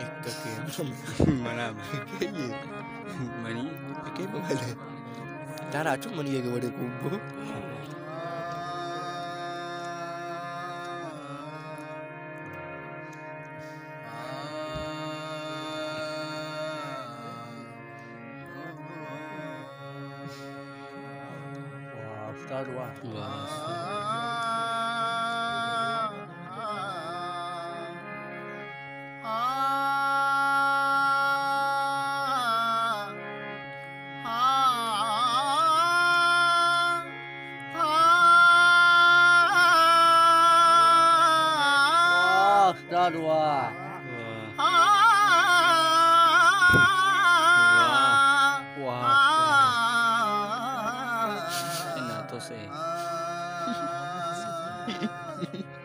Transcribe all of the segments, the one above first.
Esto que. Maname. ¿Qué Maní. ¿Qué vale? Taracho manía que vale cumbo. Wow, start watching. Wow. 大主啊！哇！哇！那都是。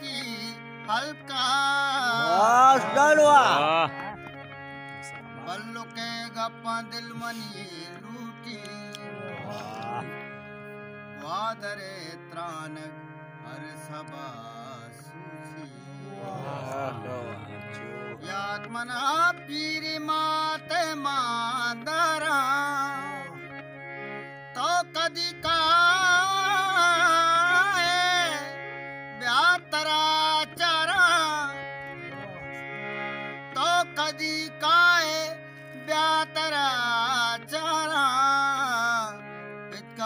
पावती हल्का। पल्लू के गप्पा दिल money लूटी। वादरे त्रान हर सबा सूची। याद मना पीरी माते मांदरा तो कदी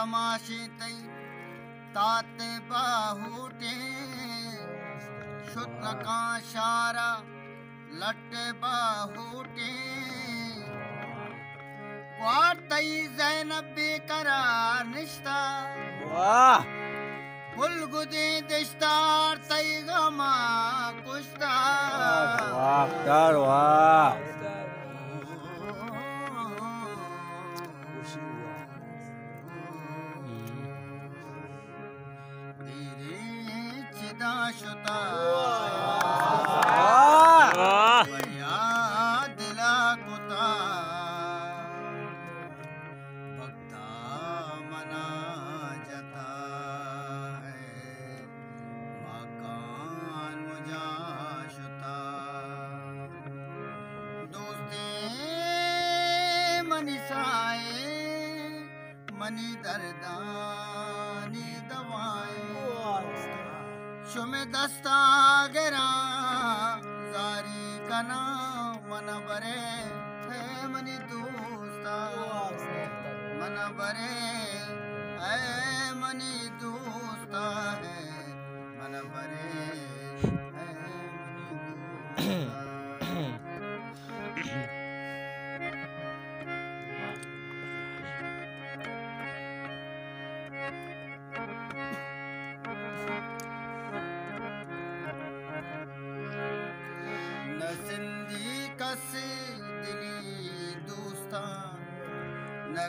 तई ताते बाहूटे शुद्ध का शारा लट्टे बाहूटे। वार्तई जैनब बेकरार निश्ता Wah, फुलगुदी दिश्तार तई गमा कुश्ता wah, Ustaz wah. ಶಾಶ್ವತ शुमे दस्ता गिरा। जारी कना मन बरे है मनी दोस्ता। मन बरे है मनी दोस्ता है। मन बरे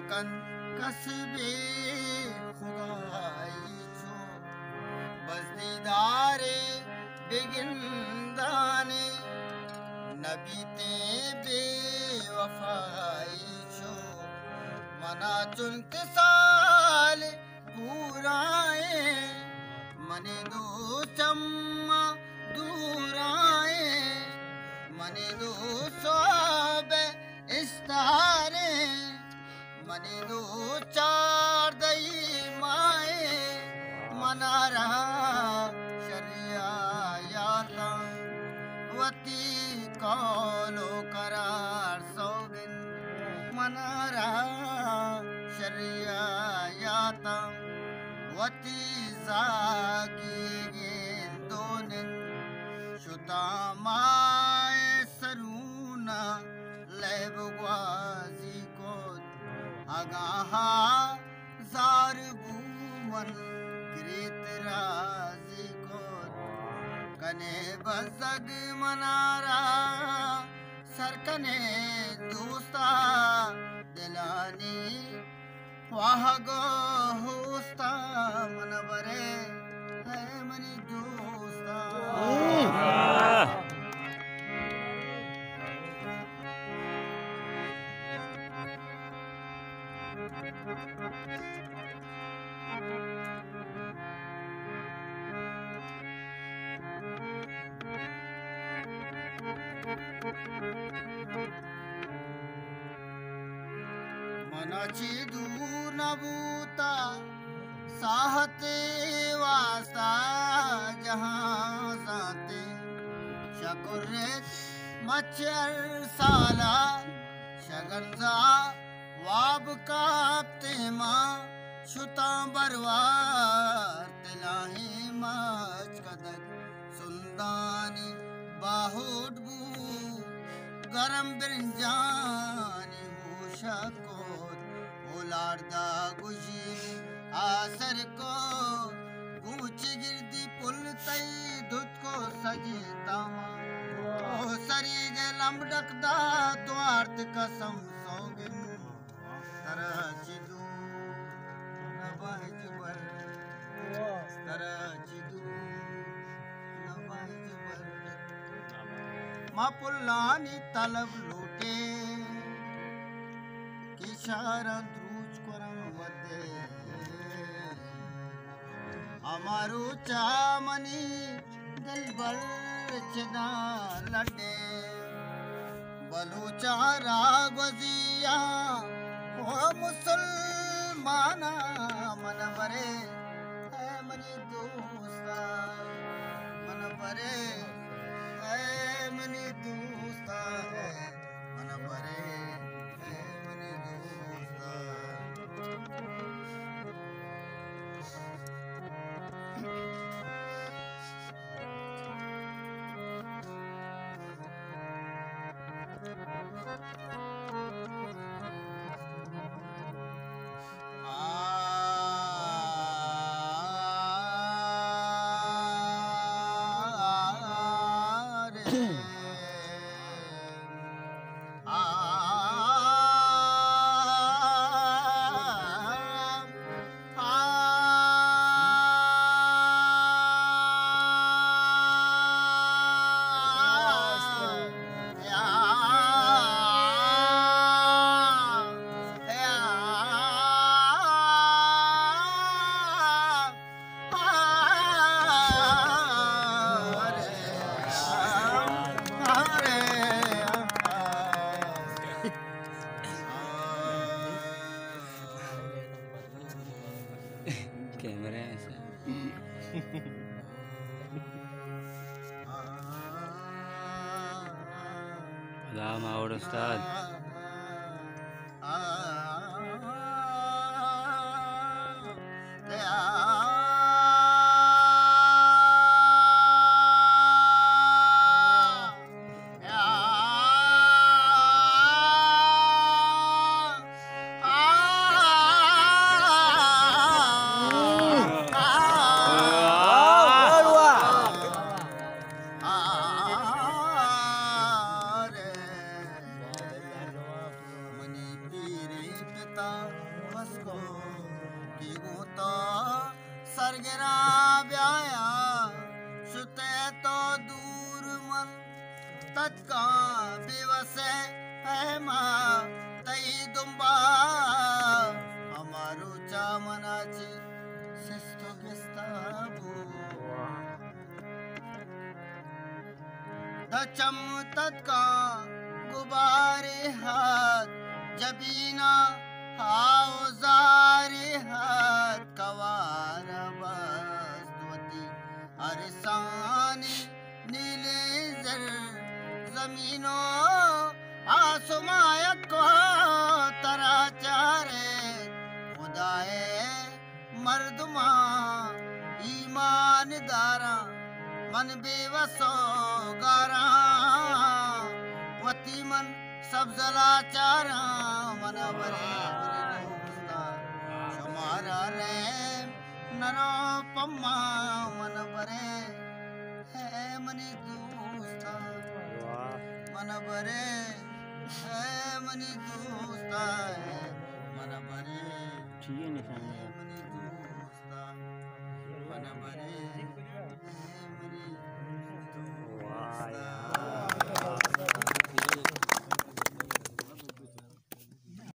कन कस बे खुदाई छो। बस दीदारे बिगिंदाने न बीते बेवफाई छो। मना चुनत साल पूराए मने दो चम्मा दूराए, मने दो सोब इस्तारे मने दो चार दई माए, मनारा शरिया याता वती कौलो करार सौगिन, मनारा शरिया याता वती जागी दोनिन, शुता माए सरूना लैब ग्वाजी आगाहा, जार बूमन ग्रेत राज़ी कने बजग मनारा सरकने दोस्ता दिलानी, वाह होस्ता मन बरे है मनी दोस्ता। मनाची दूनभूता साहते वासा जहां जाते। शकुर्रे मच्छर साला शगनजा वाब कापते माँ शुता बरवार, तिलाही मच कदक सुंदानी बाहुड बू गरम बिरंजानी होशकोत ओलारदा गुशीनी आसर को गूंच गिरदी पुल तई, धुत को सजेता ओ सरी गे लंबडकदा द्वार्थ कसम पुलानी तलब लूटे किशारा द्रूज करम वदे। हमारो चामनी दिलबर चना लडे बलूचा रागजिया ओ मुसलमाना, मन मरे ऐ मनी दूसरा मन मरे ऐ मनी दूसरा मन मरे ऐ मनी दोस्ता कैमरे ऐसे। राम और उस्ताद। दचम तत्का गुबारे हाथ, जबीना हाउजारे हाथ, कवार बस्तवती अरसानी नीले जर, जमीनो आसमायत को तरा चारे, खुदाए मर्दमा ईमान दारा मन बेवसो गारा वती मन सब जला चारा। मन बरे समारा रे नरो पम्मा मन बरे है मनी दोस्ता मन बरे है मनी दोस्ता है मन बरे मनी दोस्ता मन बरे